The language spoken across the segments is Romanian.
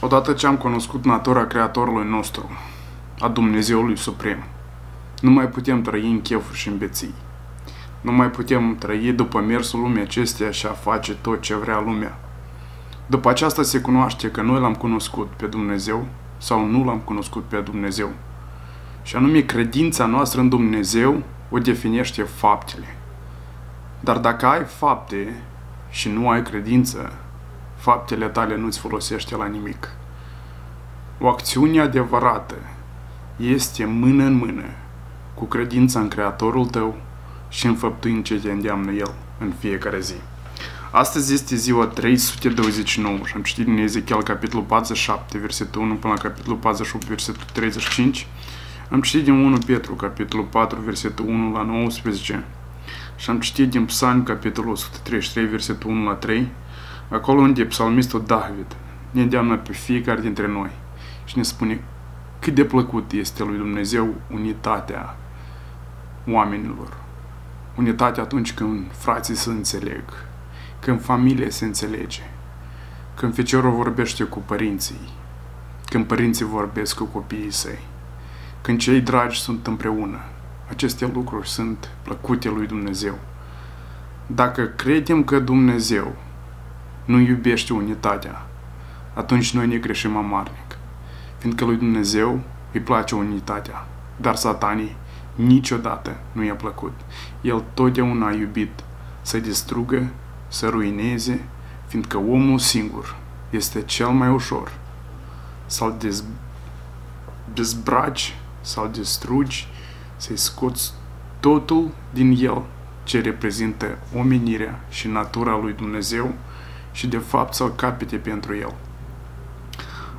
Odată ce am cunoscut natura Creatorului nostru, a Dumnezeului Suprem, nu mai putem trăi în chefuri și în beții. Nu mai putem trăi după mersul lumii acesteia și a face tot ce vrea lumea. După aceasta se cunoaște că noi l-am cunoscut pe Dumnezeu sau nu l-am cunoscut pe Dumnezeu. Și anume, credința noastră în Dumnezeu o definește faptele. Dar dacă ai fapte și nu ai credință, faptele tale nu-ți folosește la nimic. O acțiune adevărată este mână în mână cu credința în Creatorul tău și înfăptuind ce te îndeamnă El în fiecare zi. Astăzi este ziua 329 și am citit din Ezechiel capitolul 47, versetul 1 până la capitolul 48, versetul 35. Am citit din 1 Petru, capitolul 4, versetul 1 la 19 și am citit din Psalm, capitolul 133, versetul 1 la 3, acolo unde psalmistul David ne îndeamnă pe fiecare dintre noi și ne spune cât de plăcut este lui Dumnezeu unitatea oamenilor. Unitatea atunci când frații se înțeleg, când familia se înțelege, când feciorul vorbește cu părinții, când părinții vorbesc cu copiii săi, când cei dragi sunt împreună. Aceste lucruri sunt plăcute lui Dumnezeu. Dacă credem că Dumnezeu nu iubește unitatea, atunci noi ne greșim amarnic. Fiindcă lui Dumnezeu îi place unitatea, dar satanii niciodată nu i-a plăcut. El totdeauna a iubit să distrugă, să ruineze, fiindcă omul singur este cel mai ușor să-l dez, dezbraci, să-l distrugi, să-i scoți totul din el ce reprezintă omenirea și natura lui Dumnezeu și de fapt să-l capete pentru el.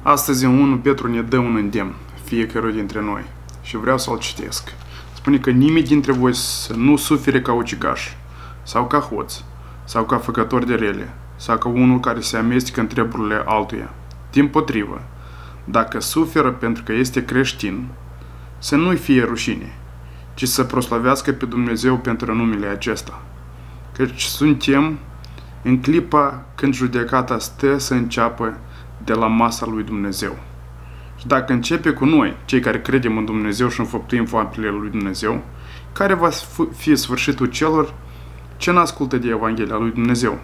Astăzi în 1 Petru ne dă un îndemn fiecare dintre noi și vreau să-l citesc. Spune că nimeni dintre voi să nu sufere ca ucigaș sau ca hoț sau ca făcător de rele sau ca unul care se amestecă în treburile altuia. Din potrivă, dacă suferă pentru că este creștin, să nu-i fie rușine, ci să proslavească pe Dumnezeu pentru numele acesta. Căci suntem în clipa când judecata stă să înceapă de la masa lui Dumnezeu. Și dacă începe cu noi, cei care credem în Dumnezeu și înfăptuim faptele lui Dumnezeu, care va fi sfârșitul celor ce nu ascultă de Evanghelia lui Dumnezeu?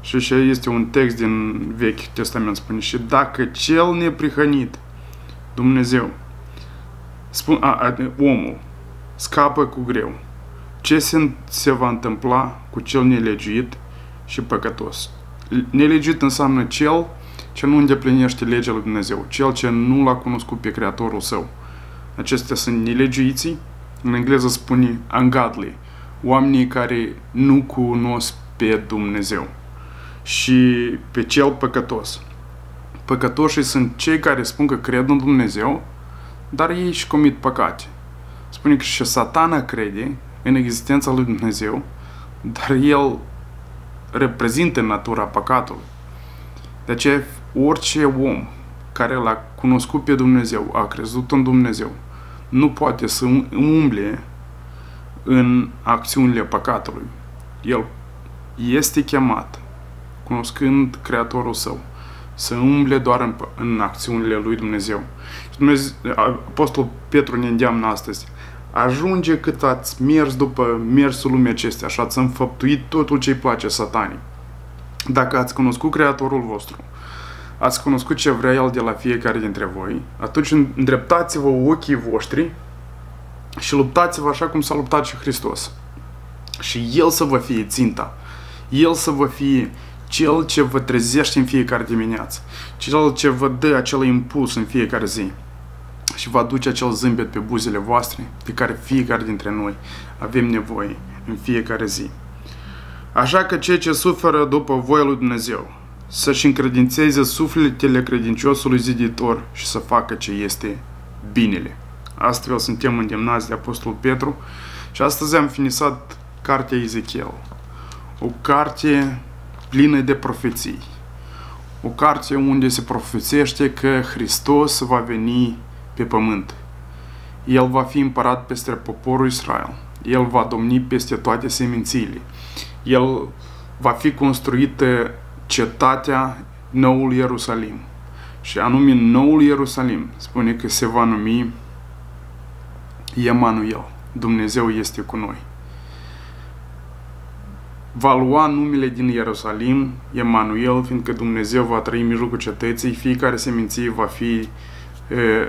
Și așa este un text din Vechi Testament, spune, și dacă cel neprihănit, Dumnezeu, spun, a, a, omul, scapă cu greu, ce se, se va întâmpla cu cel nelegiuit și păcătos? Nelegiuit înseamnă cel ce nu îndeplinește legea lui Dumnezeu, cel ce nu l-a cunoscut pe Creatorul său. Acestea sunt nelegiuiții, în engleză spune ungodly, oamenii care nu cunosc pe Dumnezeu și pe cel păcătos. Păcătoșii sunt cei care spun că cred în Dumnezeu, dar ei și comit păcate. Spune că și satana crede în existența lui Dumnezeu, dar el reprezintă natura păcatului. De aceea, orice om care l-a cunoscut pe Dumnezeu, a crezut în Dumnezeu, nu poate să umble în acțiunile păcatului. El este chemat, cunoscând Creatorul său, să umble doar în, în acțiunile lui Dumnezeu. Și Dumnezeu, Apostol Petru ne îndeamnă astăzi, ajunge cât ați mers după mersul lumii acestea și ați înfăptuit totul ce îi place satanii. Dacă ați cunoscut Creatorul vostru, ați cunoscut ce vrea El de la fiecare dintre voi, atunci îndreptați-vă ochii voștri și luptați-vă așa cum s-a luptat și Hristos. Și El să vă fie ținta. El să vă fie cel ce vă trezește în fiecare dimineață. Cel ce vă dă acel impuls în fiecare zi. Și vă aduce acel zâmbet pe buzele voastre de care fiecare dintre noi avem nevoie în fiecare zi. Așa că cei ce suferă după voia lui Dumnezeu să-și încredințeze sufletele credinciosului ziditor și să facă ce este binele. Astfel suntem îndemnați de Apostol Petru și astăzi am finisat cartea Ezechiel. O carte plină de profeții. O carte unde se profețește că Hristos va veni pe pământ. El va fi împărat peste poporul Israel. El va domni peste toate semințiile. El va fi construită cetatea noul Ierusalim și anume noul Ierusalim. Spune că se va numi Emanuel. Dumnezeu este cu noi. Va lua numele din Ierusalim, Emanuel, fiindcă Dumnezeu va trăi în mijlocul cetății, fiecare seminție va fi e,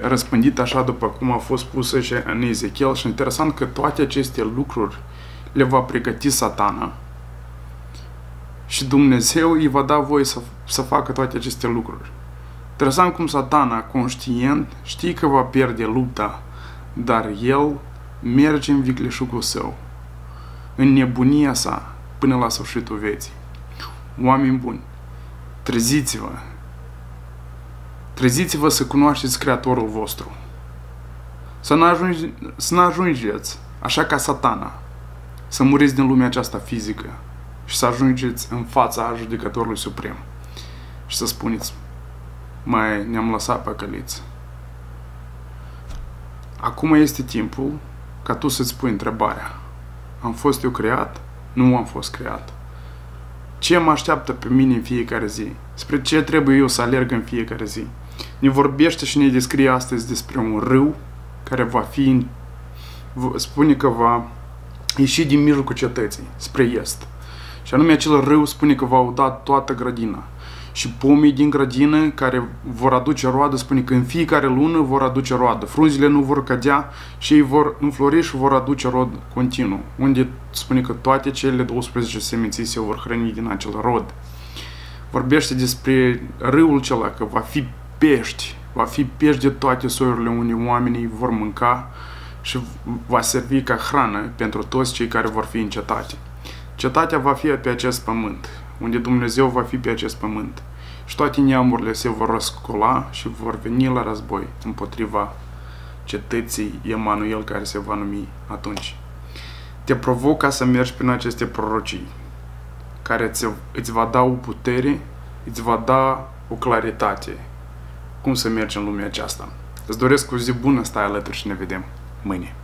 răspândit așa după cum a fost pusă și în Ezechiel și interesant că toate aceste lucruri le va pregăti satana și Dumnezeu îi va da voie să, să facă toate aceste lucruri. Interesant cum satana, conștient, știe că va pierde lupta, dar el merge în vicleșugul său, în nebunia sa, până la sfârșitul vieții. Oameni buni, treziți-vă! Treziți-vă să cunoașteți Creatorul vostru. Să nu, ajungi, să nu ajungeți așa ca satana, să muriți din lumea aceasta fizică și să ajungeți în fața judecătorului suprem și să spuneți, mai ne-am lăsat pe căliță. Acum este timpul ca tu să-ți pui întrebarea. Am fost eu creat? Nu am fost creat. Ce mă așteaptă pe mine în fiecare zi? Spre ce trebuie eu să alerg în fiecare zi? Ne vorbește și ne descrie astăzi despre un râu care va fi, spune că va ieși din mijlocul cetății, spre est. Și anume acel râu spune că va uda toată grădina și pomii din grădină care vor aduce roadă, spune că în fiecare lună vor aduce roadă. Frunzile nu vor cădea și ei vor înflori și vor aduce rod continuu, unde spune că toate cele 12 seminții se vor hrăni din acel rod. Vorbește despre râul acela, că va fi pești, va fi pești de toate soiurile unde oamenii vor mânca și va servi ca hrană pentru toți cei care vor fi în cetate. Cetatea va fi pe acest pământ unde Dumnezeu va fi pe acest pământ. Și toate neamurile se vor răscola și vor veni la război împotriva cetății Emanuel care se va numi atunci. Te provoc ca să mergi prin aceste prorocii, care îți, îți va da o putere, îți va da o claritate cum să mergi în lumea aceasta. Îți doresc o zi bună, stai alături și ne vedem mâine.